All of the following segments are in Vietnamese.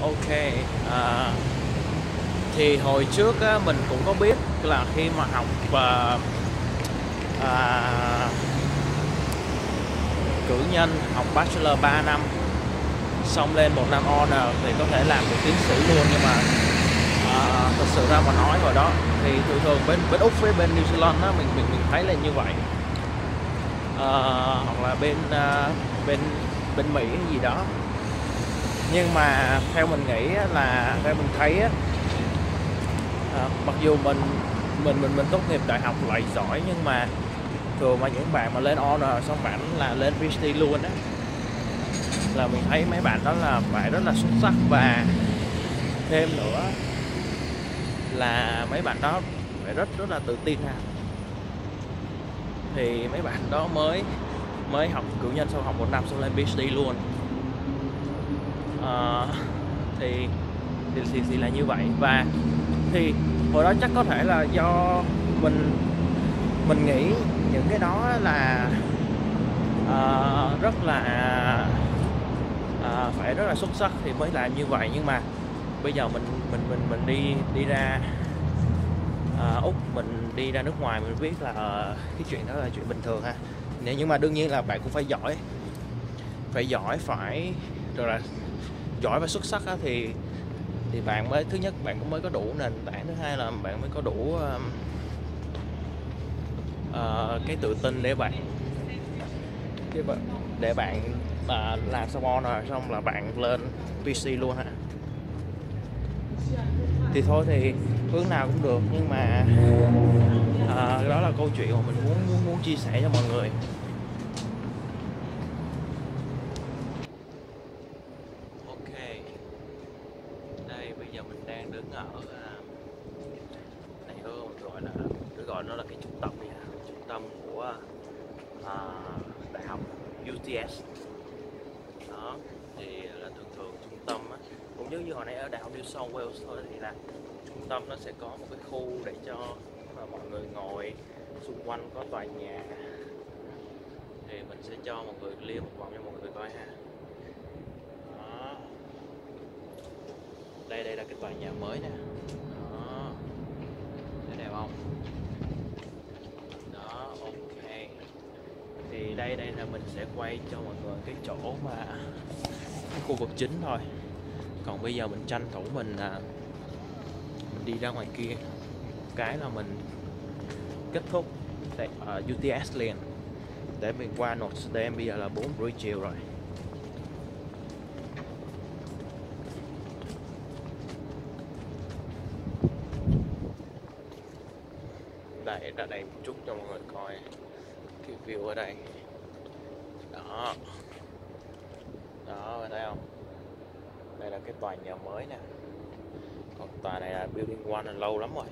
ok à, thì hồi trước á, mình cũng có biết là khi mà học à, à, cử nhân học bachelor 3 năm xong lên một năm honor thì có thể làm được tiến sĩ luôn nhưng mà à, thật sự ra mà nói hồi đó thì thường thường bên bên úc với bên new zealand á mình mình mình thấy là như vậy. À, hoặc là bên à, bên bên mỹ gì đó nhưng mà theo mình nghĩ là theo mình thấy á, à, mặc dù mình mình mình mình tốt nghiệp đại học loại giỏi nhưng mà thường mà những bạn mà lên honor xong bạn là lên PhD luôn á là mình thấy mấy bạn đó là phải rất là xuất sắc. Và thêm nữa là mấy bạn đó phải rất rất là tự tin ha. Thì mấy bạn đó mới mới học cử nhân sau học một năm xong lên PhD luôn à, thì, thì thì thì là như vậy. Và thì hồi đó chắc có thể là do mình mình nghĩ những cái đó là uh, rất là uh, phải rất là xuất sắc thì mới làm như vậy. Nhưng mà bây giờ mình mình mình mình đi đi ra uh, úc mình đi ra nước ngoài mình biết là uh, cái chuyện đó là chuyện bình thường ha. Nhưng mà đương nhiên là bạn cũng phải giỏi phải giỏi phải rồi là giỏi và xuất sắc á, thì thì bạn mới thứ nhất bạn cũng mới có đủ nền tảng thứ hai là bạn mới có đủ uh, uh, cái tự tin để bạn để bạn uh, làm xong rồi xong là bạn lên PC luôn ha. Thì thôi thì hướng nào cũng được nhưng mà uh, đó là câu chuyện mà mình muốn muốn muốn chia sẻ cho mọi người ok đây bây giờ mình đang đứng ở uh, này hơn gọi là được gọi nó là cái trung tâm đi ha trung tâm của uh, đại học UTS đó thì là thường thường trung tâm á, cũng giống như hồi nãy ở đảo New South Wales thôi thì là trung tâm nó sẽ có một cái khu để cho mà mọi người ngồi xung quanh có tòa nhà. Thì mình sẽ cho mọi người lia một vòng cho mọi người coi ha. Đó. Đây đây là cái tòa nhà mới nè. Đó. Thấy đẹp không đó ok thì đây đây là mình sẽ quay cho mọi người cái chỗ mà cái khu vực chính thôi. Còn bây giờ mình tranh thủ mình à, mình đi ra ngoài kia. Cái là mình kết thúc tại à, uh, UTS liền. Để mình qua Notre Dame bây giờ là 4 rưỡi chiều rồi. Đây ra đây một chút cho mọi người coi. Cái view ở đây đó. Đó thấy không? Đây là cái tòa nhà mới nè. Còn tòa này là building one là lâu lắm rồi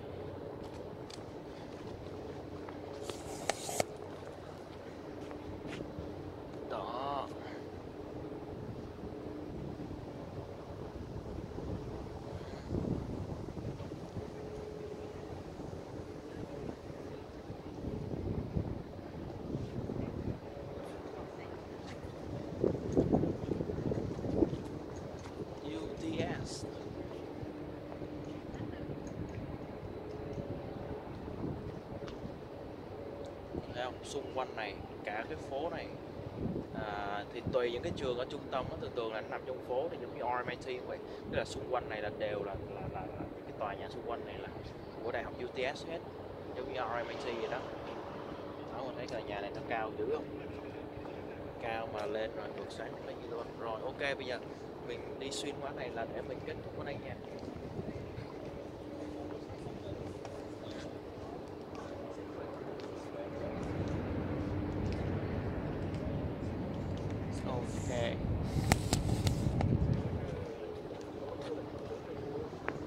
đó UTS thấy không xung quanh này cả cái phố này. À, thì tùy những cái trường ở trung tâm nó thường thường là nó nằm trong phố thì giống như RMIT vậy. Tức là xung quanh này là đều là là, là, là những cái tòa nhà xung quanh này là của đại học UTS hết giống như RMIT vậy đó. Đó mình thấy tòa nhà này nó cao dữ không? Cao mà lên rồi vượt sáng cái gì luôn. Rồi ok bây giờ mình đi xuyên qua này là để mình kết thúc ở đây nha ok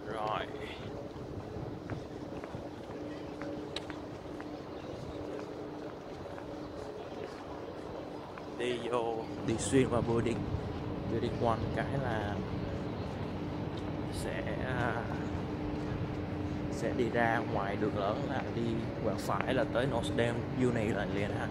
rồi đi vô, đi xuyên qua building building one cái là sẽ à, sẽ đi ra ngoài đường lớn là đi quẹo phải là tới Notre Dame Uni là liền ha.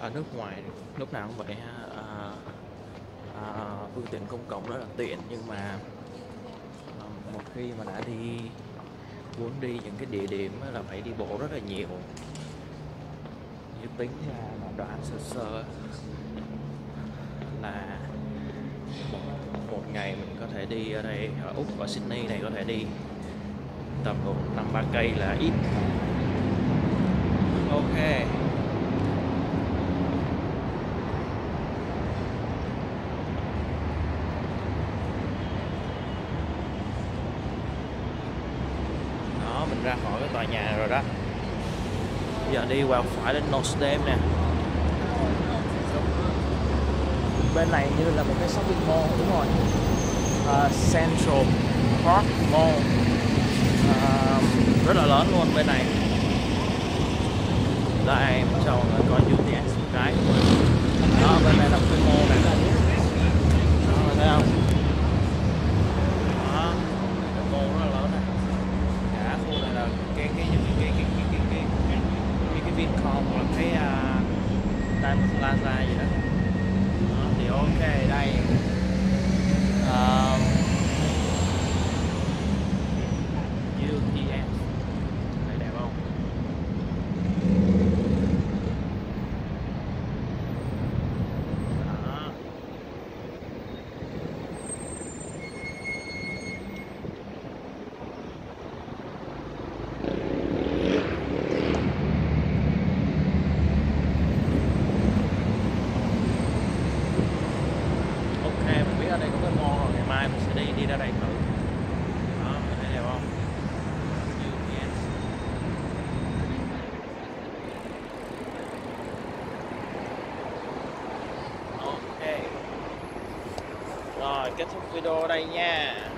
Ở nước ngoài lúc nào cũng vậy ha. À, à, phương tiện công cộng rất là tiện nhưng mà à, một khi mà đã đi muốn đi những cái địa điểm là phải đi bộ rất là nhiều. Như tính ra mà đoán sơ sơ là một, một ngày mình có thể đi ở đây ở úc và sydney này có thể đi tầm độ năm ba cây là ít. Ok đó mình ra khỏi cái tòa nhà rồi đó. Giờ đi qua phải đến Nostem nè. Bên này như là một cái shopping mall đúng rồi. Uh, Central Park Mall. Uh, rất là lớn luôn bên này. Đây cho mọi người coi UTS một cái. Đó bên này là một cái mall này đó thấy không đó cái mall rất là lớn này cả khu này là cái cái những cái cái cái cái cái cái cái, một là cái uh, Diamond Plaza gì đó. Đó, thì ok đây um, UTS thấy đẹp không đó ok mình biết ở đây có cái mall rồi ngày mai mình sẽ đi đi ra đây thử đó mình thấy đẹp không UPS ok rồi kết thúc video đây nha.